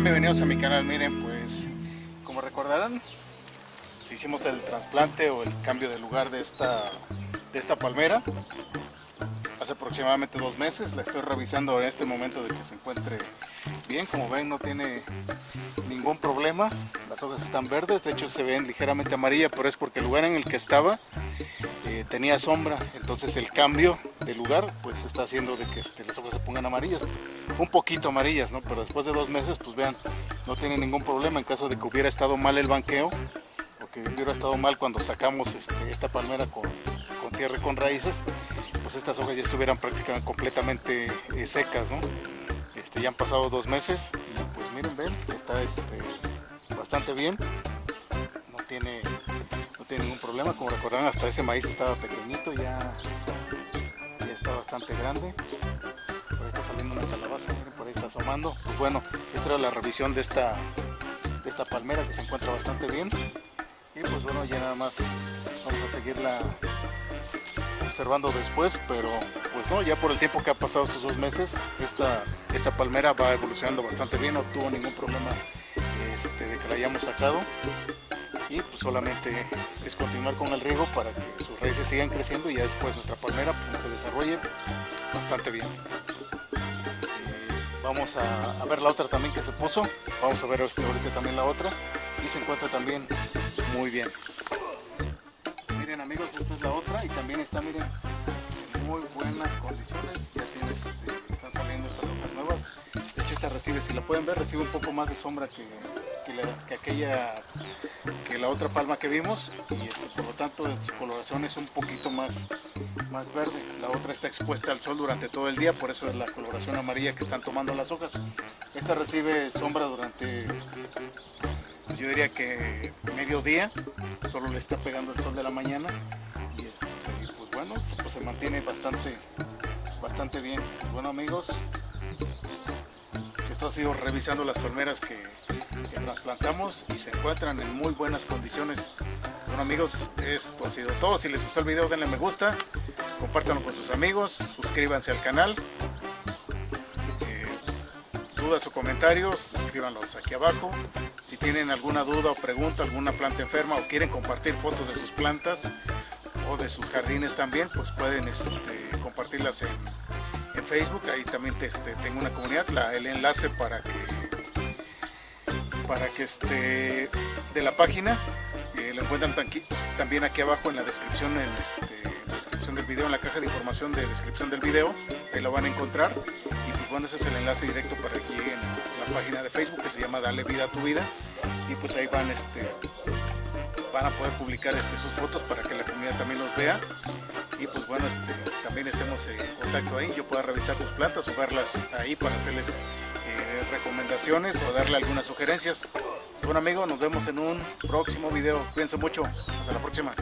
Bienvenidos a mi canal. Miren, pues como recordarán, si hicimos el trasplante o el cambio de lugar de esta, de esta palmera hace aproximadamente dos meses. La estoy revisando en este momento de que se encuentre bien. Como ven, no tiene ningún problema. Las hojas están verdes, de hecho se ven ligeramente amarillas, pero es porque el lugar en el que estaba eh, tenía sombra. Entonces el cambio de lugar pues está haciendo de que este, las hojas se pongan amarillas. Un poquito amarillas, ¿no? Pero después de dos meses, pues vean, no tiene ningún problema en caso de que hubiera estado mal el banqueo o que hubiera estado mal cuando sacamos este, esta palmera con, con tierra y con raíces pues estas hojas ya estuvieran prácticamente completamente eh, secas, ¿no? Este, ya han pasado dos meses y pues miren, ven, está este, bastante bien, no tiene, no tiene ningún problema, como recordarán hasta ese maíz estaba pequeñito, ya, ya está bastante grande, pues bueno, esta era la revisión de esta, de esta palmera que se encuentra bastante bien y pues bueno, ya nada más vamos a seguirla observando después, pero pues no, ya por el tiempo que ha pasado estos dos meses, esta, esta palmera va evolucionando bastante bien, no tuvo ningún problema este, de que la hayamos sacado y pues solamente es continuar con el riego para que sus raíces sigan creciendo y ya después nuestra palmera pues, se desarrolle bastante bien. Vamos a, ver la otra también que se puso, vamos a ver este, ahorita también la otra y se encuentra también muy bien miren amigos, esta es la otra y también está, miren, en muy buenas condiciones. Ya tiene, este, están saliendo estas hojas nuevas. De hecho, esta recibe, si la pueden ver, recibe un poco más de sombra que, que, la, que aquella, que la otra palma que vimos. Y este, por lo tanto, su coloración es un poquito más, más verde. La otra está expuesta al sol durante todo el día, por eso es la coloración amarilla que están tomando las hojas. Esta recibe sombra durante yo diría que mediodía, solo le está pegando el sol de la mañana y, este, pues bueno, pues se mantiene bastante, bastante bien. Bueno amigos, esto ha sido revisando las palmeras que, que trasplantamos y se encuentran en muy buenas condiciones. Bueno amigos, esto ha sido todo. Si les gustó el video denle me gusta, compártanlo con sus amigos, suscríbanse al canal dudas o comentarios, escríbanlos aquí abajo. Si tienen alguna duda o pregunta, alguna planta enferma o quieren compartir fotos de sus plantas o de sus jardines también, pues pueden este, compartirlas en, en, Facebook. Ahí también te, este, tengo una comunidad, la, el enlace para que, para que este, de la página eh, lo encuentran también aquí abajo en la descripción, en este, la descripción del video, en la caja de información de descripción del video, ahí lo van a encontrar. Bueno, ese es el enlace directo para que lleguen a la página de Facebook que se llama Dale Vida a tu Vida. Y pues ahí van, este, van a poder publicar este, sus fotos para que la comunidad también los vea. Y pues bueno, este, también estemos en contacto ahí, yo pueda revisar sus plantas o verlas ahí para hacerles recomendaciones o darle algunas sugerencias. Bueno amigos, nos vemos en un próximo video, cuídense mucho, hasta la próxima.